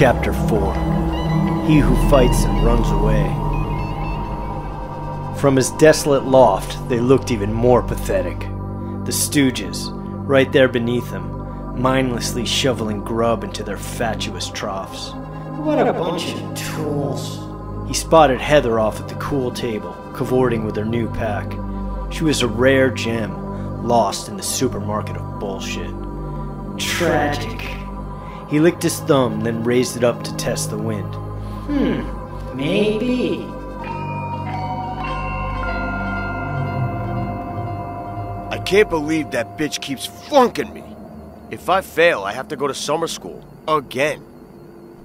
Chapter 4 He Who Fights and Runs Away. From his desolate loft, they looked even more pathetic. The Stooges, right there beneath him, mindlessly shoveling grub into their fatuous troughs. What a bunch of tools. He spotted Heather off at the cool table, cavorting with her new pack. She was a rare gem, lost in the supermarket of bullshit. Tragic. He licked his thumb, then raised it up to test the wind. Hmm, maybe. I can't believe that bitch keeps flunking me. If I fail, I have to go to summer school. Again.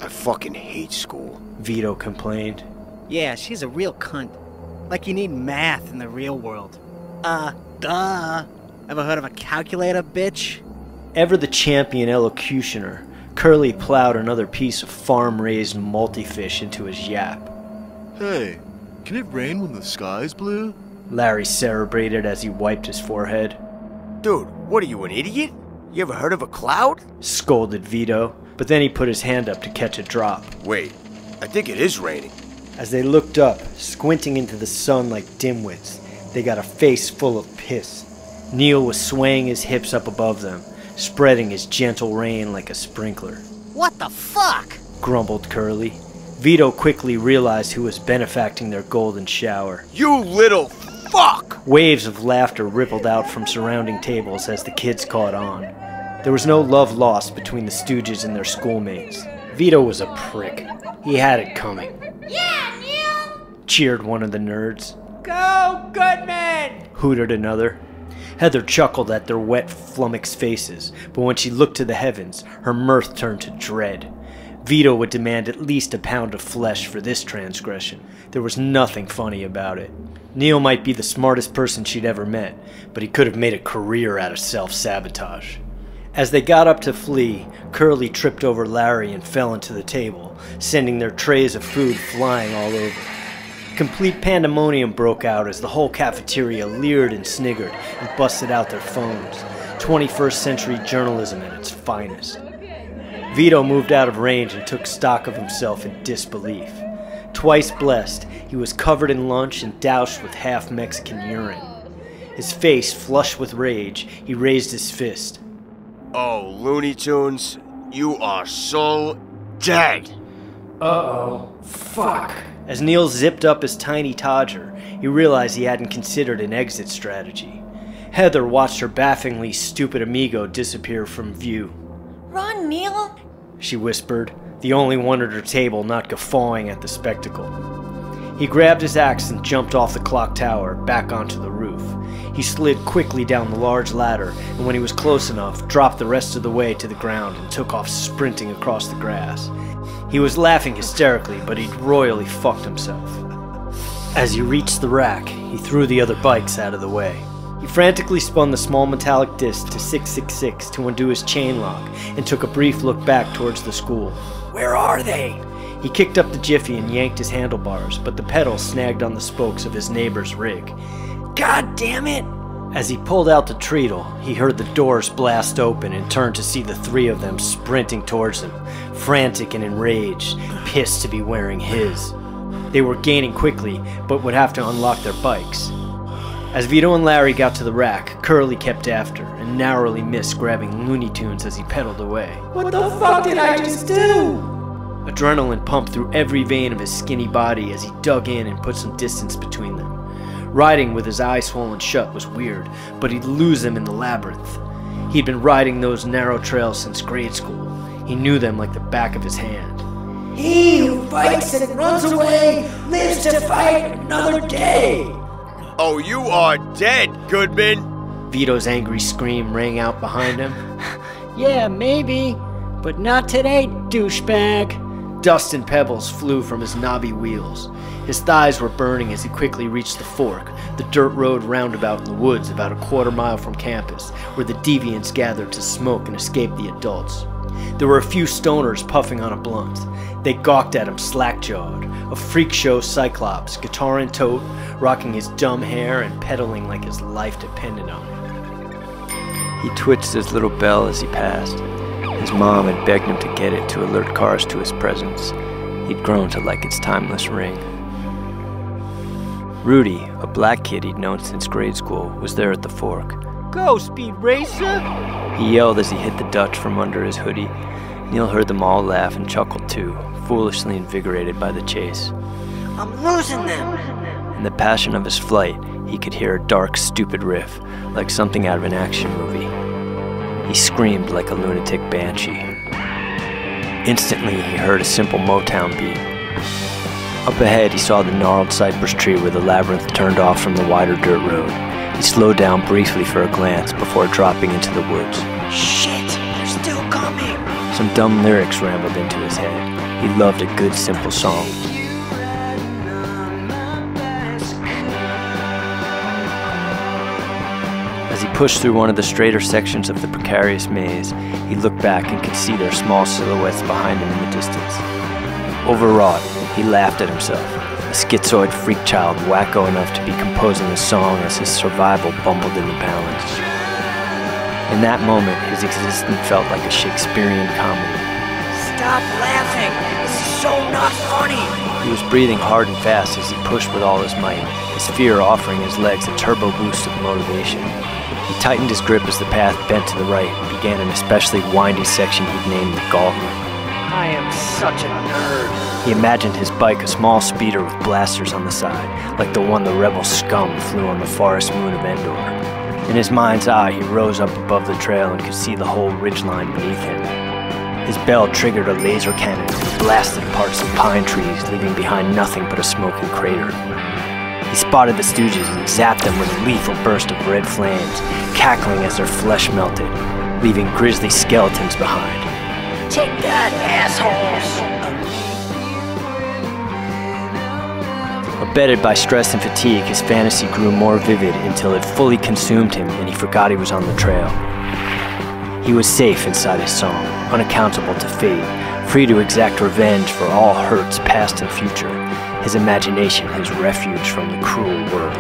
I fucking hate school. Vito complained. Yeah, she's a real cunt. Like you need math in the real world. Uh, duh. Ever heard of a calculator, bitch? Ever the champion elocutioner, Curly plowed another piece of farm raised multi-fish into his yap. Hey, can it rain when the sky's blue? Larry cerebrated as he wiped his forehead. Dude, what are you, an idiot? You ever heard of a cloud? Scolded Vito, but then he put his hand up to catch a drop. Wait, I think it is raining. As they looked up, squinting into the sun like dimwits, they got a face full of piss. Neil was swaying his hips up above them, spreading his gentle rain like a sprinkler. What the fuck? grumbled Curly. Vito quickly realized who was benefacting their golden shower. You little fuck! Waves of laughter rippled out from surrounding tables as the kids caught on. There was no love lost between the Stooges and their schoolmates. Vito was a prick. He had it coming. Yeah, Neil! Cheered one of the nerds. Go, Goodman! Hooted another. Heather chuckled at their wet, flummoxed faces, but when she looked to the heavens, her mirth turned to dread. Vito would demand at least a pound of flesh for this transgression. There was nothing funny about it. Neil might be the smartest person she'd ever met, but he could have made a career out of self sabotage. As they got up to flee, Curly tripped over Larry and fell into the table, sending their trays of food flying all over. Complete pandemonium broke out as the whole cafeteria leered and sniggered and busted out their phones. 21st century journalism at its finest. Vito moved out of range and took stock of himself in disbelief. Twice blessed, he was covered in lunch and doused with half Mexican urine. His face flushed with rage, he raised his fist. Oh, Looney Tunes, you are so dead. Uh-oh. Fuck. As Neil zipped up his tiny Todger, he realized he hadn't considered an exit strategy. Heather watched her bafflingly stupid amigo disappear from view. Run, Neil! She whispered, the only one at her table not guffawing at the spectacle. He grabbed his axe and jumped off the clock tower, back onto the roof. He slid quickly down the large ladder, and when he was close enough, dropped the rest of the way to the ground and took off sprinting across the grass. He was laughing hysterically, but he'd royally fucked himself. As he reached the rack, he threw the other bikes out of the way. He frantically spun the small metallic disc to 666 to undo his chain lock and took a brief look back towards the school. Where are they? He kicked up the jiffy and yanked his handlebars, but the pedal snagged on the spokes of his neighbor's rig. God damn it! As he pulled out the treadle, he heard the doors blast open and turned to see the three of them sprinting towards him, frantic and enraged, pissed to be wearing his. They were gaining quickly, but would have to unlock their bikes. As Vito and Larry got to the rack, Curly kept after and narrowly missed grabbing Looney Tunes as he pedaled away. What the fuck did I just do? Adrenaline pumped through every vein of his skinny body as he dug in and put some distance between them. Riding with his eyes swollen shut was weird, but he'd lose them in the labyrinth. He'd been riding those narrow trails since grade school. He knew them like the back of his hand. He who fights and runs away lives to fight another day. Oh, you are dead, Goodman. Vito's angry scream rang out behind him. Yeah, maybe. But not today, douchebag. Dust and pebbles flew from his knobby wheels. His thighs were burning as he quickly reached the fork, the dirt road roundabout in the woods about a quarter mile from campus, where the deviants gathered to smoke and escape the adults. There were a few stoners puffing on a blunt. They gawked at him slack jawed, a freak show cyclops, guitar in tote, rocking his dumb hair and pedaling like his life depended on it. He twitched his little bell as he passed, His mom had begged him to get it to alert cars to his presence. He'd grown to like its timeless ring. Rudy, a black kid he'd known since grade school, was there at the fork. Go, Speed Racer! He yelled as he hit the Dutch from under his hoodie. Neil heard them all laugh and chuckle too, foolishly invigorated by the chase. I'm losing them! In the passion of his flight, he could hear a dark, stupid riff, like something out of an action movie. He screamed like a lunatic banshee. Instantly, he heard a simple Motown beat. Up ahead, he saw the gnarled cypress tree where the labyrinth turned off from the wider dirt road. He slowed down briefly for a glance before dropping into the woods. Shit! They're still coming! Some dumb lyrics rambled into his head. He loved a good, simple song. As he pushed through one of the straighter sections of the precarious maze, he looked back and could see their small silhouettes behind him in the distance. Overwrought, he laughed at himself, a schizoid freak child wacko enough to be composing a song as his survival bumbled in the balance. In that moment, his existence felt like a Shakespearean comedy. Stop laughing! This is so not funny! He was breathing hard and fast as he pushed with all his might, his fear offering his legs a turbo boost of motivation. He tightened his grip as the path bent to the right and began an especially windy section he'd named the Gauntlet. I am such a nerd. He imagined his bike a small speeder with blasters on the side, like the one the rebel scum flew on the forest moon of Endor. In his mind's eye, he rose up above the trail and could see the whole ridgeline beneath him. His bell triggered a laser cannon and blasted parts of pine trees, leaving behind nothing but a smoking crater. He spotted the Stooges and zapped them with a lethal burst of red flames, cackling as their flesh melted, leaving grisly skeletons behind. Take that, assholes! Abetted by stress and fatigue, his fantasy grew more vivid until it fully consumed him and he forgot he was on the trail. He was safe inside his song, unaccountable to fate, free to exact revenge for all hurts past and future, his imagination his refuge from the cruel world.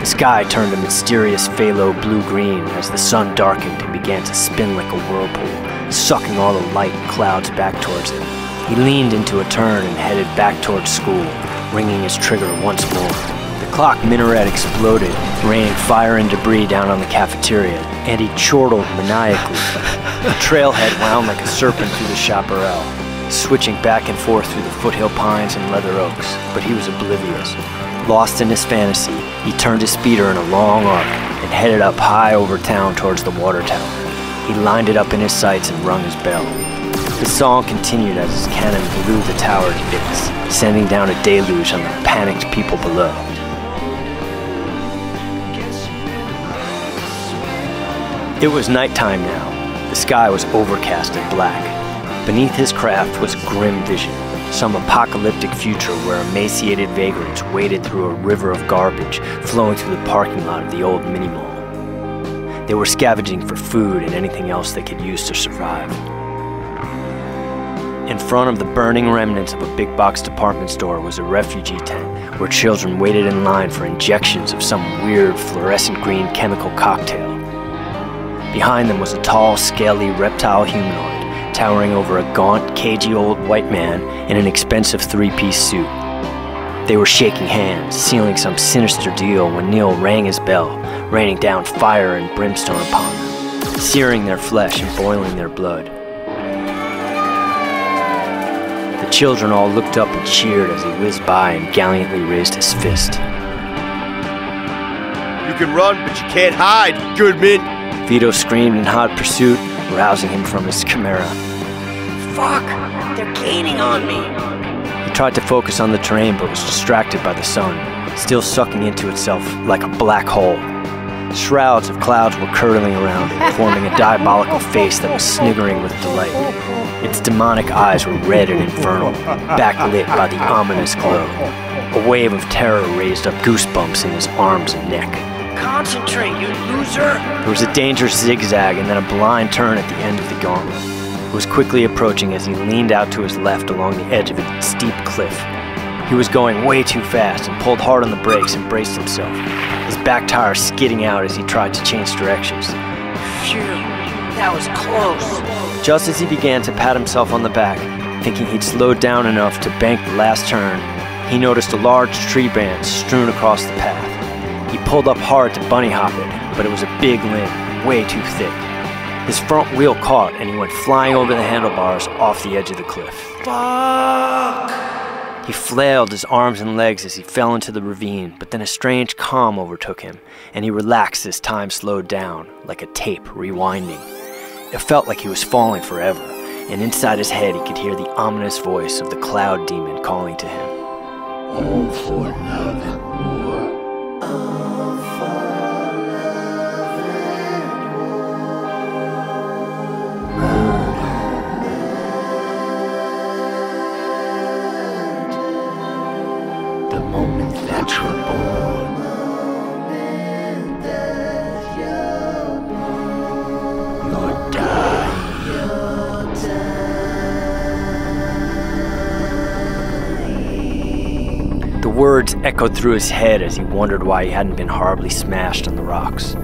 The sky turned a mysterious phthalo blue-green as the sun darkened and began to spin like a whirlpool, sucking all the light clouds back towards him. He leaned into a turn and headed back towards school, ringing his trigger once more. Clock minaret exploded, raining fire and debris down on the cafeteria, and he chortled maniacally. the trailhead wound like a serpent through the chaparral, switching back and forth through the foothill pines and leather oaks, but he was oblivious. Lost in his fantasy, he turned his speeder in a long arc and headed up high over town towards the water tower. He lined it up in his sights and rung his bell. The song continued as his cannon blew the tower to bits, sending down a deluge on the panicked people below. It was nighttime now. The sky was overcast and black. Beneath his craft was a grim vision, some apocalyptic future where emaciated vagrants waded through a river of garbage flowing through the parking lot of the old mini mall. They were scavenging for food and anything else they could use to survive. In front of the burning remnants of a big box department store was a refugee tent where children waited in line for injections of some weird fluorescent green chemical cocktail. Behind them was a tall, scaly reptile humanoid, towering over a gaunt, cagey old white man in an expensive three-piece suit. They were shaking hands, sealing some sinister deal when Neil rang his bell, raining down fire and brimstone upon them, searing their flesh and boiling their blood. The children all looked up and cheered as he whizzed by and gallantly raised his fist. You can run, but you can't hide, Goodman. Vito screamed in hot pursuit, rousing him from his chimera. Fuck! They're gaining on me! He tried to focus on the terrain but was distracted by the sun, still sucking into itself like a black hole. Shrouds of clouds were curdling around it, forming a diabolical face that was sniggering with delight. Its demonic eyes were red and infernal, backlit by the ominous glow. A wave of terror raised up goosebumps in his arms and neck. Concentrate, you loser! There was a dangerous zigzag and then a blind turn at the end of the gauntlet. It was quickly approaching as he leaned out to his left along the edge of a steep cliff. He was going way too fast and pulled hard on the brakes and braced himself, his back tire skidding out as he tried to change directions. Phew. That was close. Just as he began to pat himself on the back, thinking he'd slowed down enough to bank the last turn, he noticed a large tree branch strewn across the path. He pulled up hard to bunny hop it, but it was a big limb, way too thick. His front wheel caught and he went flying over the handlebars off the edge of the cliff. Fuck! He flailed his arms and legs as he fell into the ravine, but then a strange calm overtook him, and he relaxed as time slowed down, like a tape rewinding. It felt like he was falling forever, and inside his head he could hear the ominous voice of the cloud demon calling to him. All for love and war. Words echoed through his head as he wondered why he hadn't been horribly smashed on the rocks.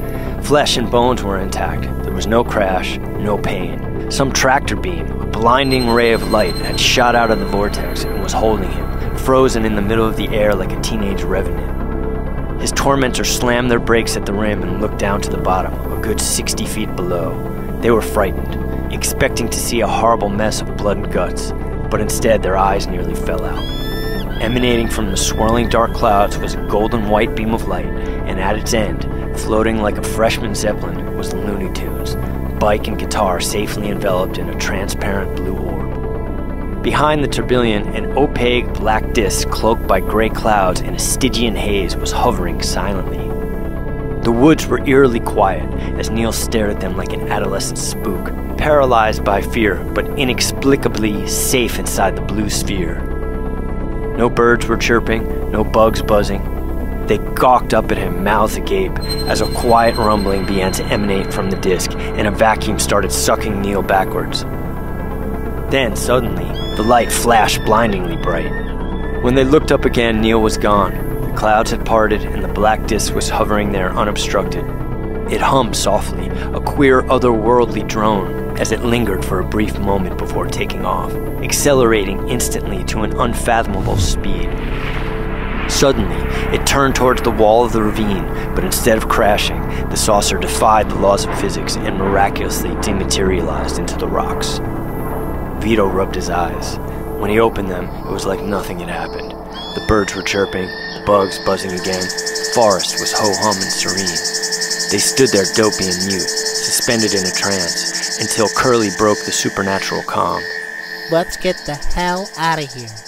Flesh and bones were intact. There was no crash, no pain. Some tractor beam, a blinding ray of light, had shot out of the vortex and was holding him, frozen in the middle of the air like a teenage revenant. His tormentors slammed their brakes at the rim and looked down to the bottom, a good 60 feet below. They were frightened, expecting to see a horrible mess of blood and guts, but instead their eyes nearly fell out. Emanating from the swirling dark clouds was a golden white beam of light, and at its end, floating like a freshman zeppelin, was Looney Tunes, bike and guitar safely enveloped in a transparent blue orb. Behind the tourbillon, an opaque black disk cloaked by gray clouds and a Stygian haze was hovering silently. The woods were eerily quiet as Neil stared at them like an adolescent spook, paralyzed by fear but inexplicably safe inside the blue sphere. No birds were chirping, no bugs buzzing. They gawked up at him, mouths agape, as a quiet rumbling began to emanate from the disk, and a vacuum started sucking Neil backwards. Then, suddenly, the light flashed blindingly bright. When they looked up again, Neil was gone. The clouds had parted, and the black disk was hovering there unobstructed. It hummed softly, a queer otherworldly drone, as it lingered for a brief moment before taking off, accelerating instantly to an unfathomable speed. Suddenly, it turned towards the wall of the ravine, but instead of crashing, the saucer defied the laws of physics and miraculously dematerialized into the rocks. Vito rubbed his eyes. When he opened them, it was like nothing had happened. The birds were chirping, the bugs buzzing again, the forest was ho-hum and serene. They stood there dopey and mute, suspended in a trance, until Curly broke the supernatural calm. Let's get the hell out of here.